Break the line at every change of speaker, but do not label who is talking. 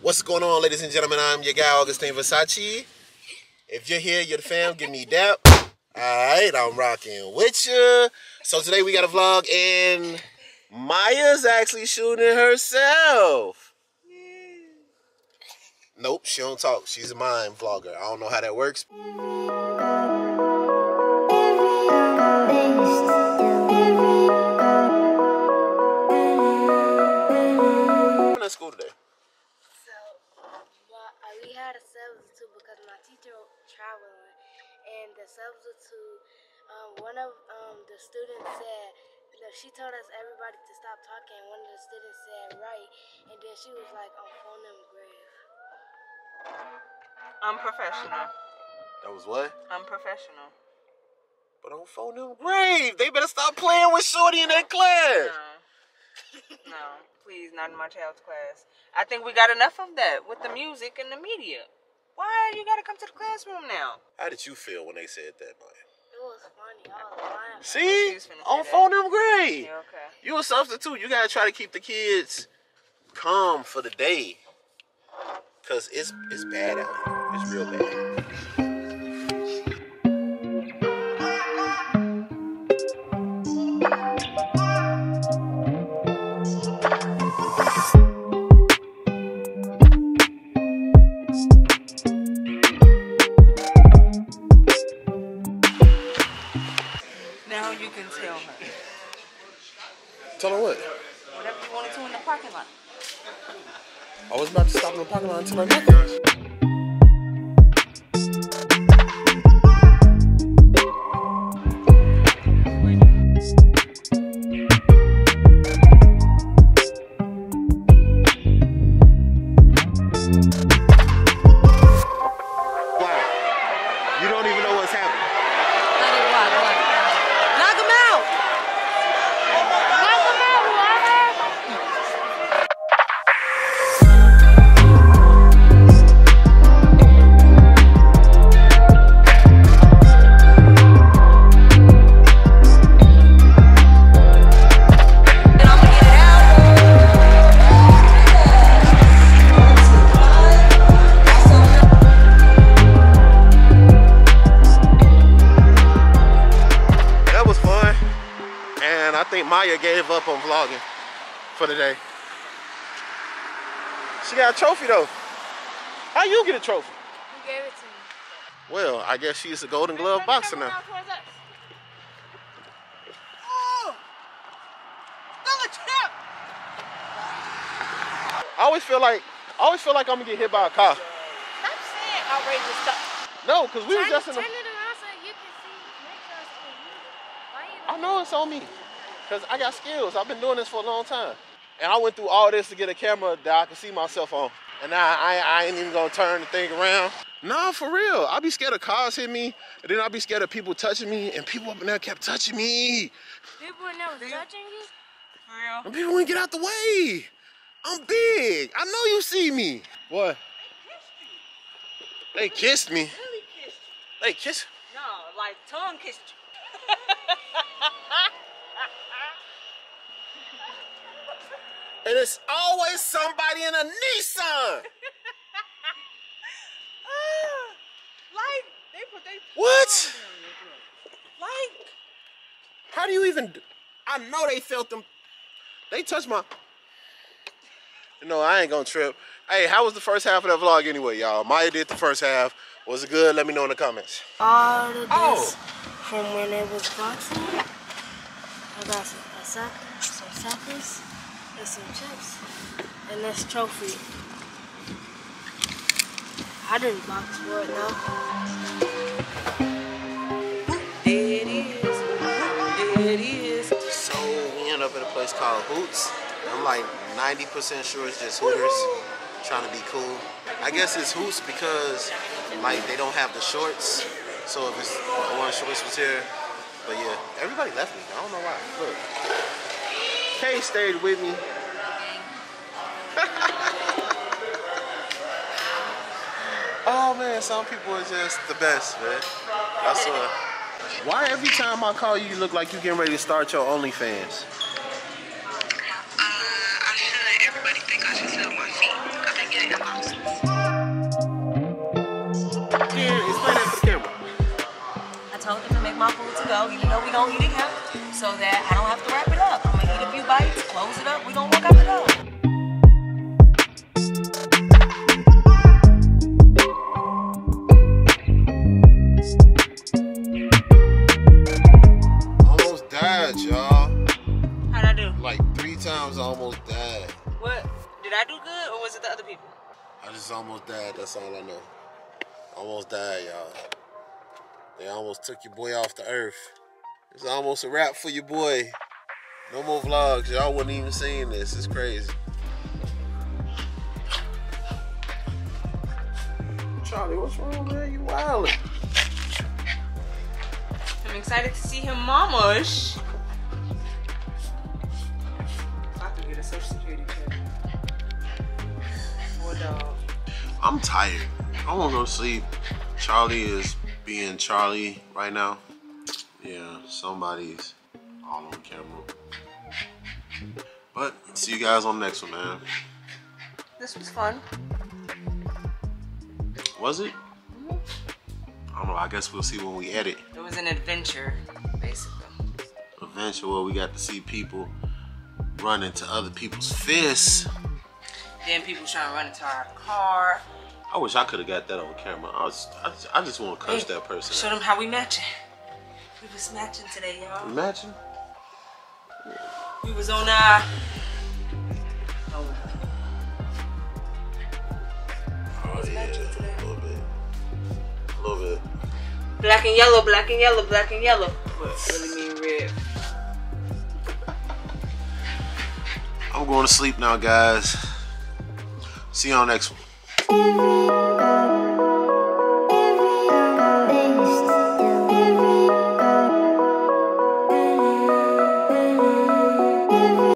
What's going on, ladies and gentlemen? I'm your guy, Augustine Versace. If you're here, you're the fam, give me dap. Alright, I'm rocking with you. So today we got a vlog and Maya's actually shooting herself. Nope, she don't talk. She's a mind vlogger. I don't know how that works. Let's school today.
So, my, uh, we had a substitute because my teacher traveling, and the substitute, um, one of um, the students said, you know, she told us everybody to stop talking. One of the students said right, and then she was like, "I'm phone them grave."
Unprofessional.
That was what?
Unprofessional.
But on phone them grave. They better stop playing with Shorty in that class.
No. No. Please, not in my child's class. I think we got enough of that with the music and the media. Why you gotta come to the classroom now?
How did you feel when they said that, Maya?
It was funny. I was lying.
See?
she was finna say
On
that.
phone them grave.
Yeah, okay.
You a substitute. You gotta try to keep the kids calm for the day. Cause it's it's bad out here. It's real bad.
You can tell her
Tell her what?
whatever you wanted to in the parking lot.
I was about to stop in the parking lot and tell her nothing. Maya gave up on vlogging for the day. She got a trophy though. How you get a trophy?
Who gave it to me?
Well, I guess she's a golden glove boxer now.
Oh! Still a champ!
I always feel like I always feel like I'm gonna get hit by a car.
Stop saying outrageous stuff.
No, cause we was
Turn,
just in
turn
the,
it around so you can see. Make sure it's on you. Why you
I know it's on me. Cause I got skills. I've been doing this for a long time. And I went through all this to get a camera that I can see myself on. And now I, I ain't even gonna turn the thing around. Nah, for real. I be scared of cars hitting me, and then I be scared of people touching me, and people up in there kept touching me.
People were never touching you.
For real?
And people wouldn't get out the way. I'm big. I know you see me. What? They kissed me.
Really kissed you.
They kissed.
No, like tongue kissed you.
And it's always somebody in a Nissan.
like they put they
What?
like
How do you even? do- I know they felt them. They touched my. No, I ain't gonna trip. Hey, how was the first half of that vlog anyway, y'all? Maya did the first half. Was it good? Let me know in the comments.
All of oh! this
Oh.
from when it was boxing. I got some, a some suckers and some chips. And this trophy. I didn't box for it
there it is. It is.
So we end up at a place called Hoots. I'm like 90% sure it's just Hooters trying to be cool. I guess it's Hoots because like they don't have the shorts. So if it's orange shorts was here, but yeah, everybody left me. I don't know why. Look, Kay stayed with me. oh man, some people are just the best, man. I swear. Why every time I call you, you look like you getting ready to start your OnlyFans?
So that I don't have to wrap it up. I'm gonna eat a few bites, close it up, we gonna walk out the door.
Almost died, y'all.
How'd I do?
Like three times I almost died.
What? Did I do good or was it the other people?
I just almost died, that's all I know. Almost died, y'all. They almost took your boy off the earth. It's almost a wrap for your boy. No more vlogs. Y'all wouldn't even seen this. It's crazy. Charlie, what's wrong, man? You wildin'.
I'm excited to see him mamish. I could get a social security check. Poor dog.
I'm tired. I want to go sleep. Charlie is being Charlie right now. Yeah, somebody's all on camera. But see you guys on the next one, man.
This was fun.
Was it? I don't know. I guess we'll see when we edit.
It was an adventure, basically.
Eventually, we got to see people run into other people's fists.
Then people trying to run into our car.
I wish I could have got that on camera. I, was, I, just- I just want to curse
Hey,
that person.
Show them how we matching. We was matching today, y'all.
Matching?
We was on our. Oh,
Oh yeah, a little bit. A little bit.
black and yellow, black and yellow, black and yellow. What really mean red?
I'm going to sleep now, guys. See y'all next one.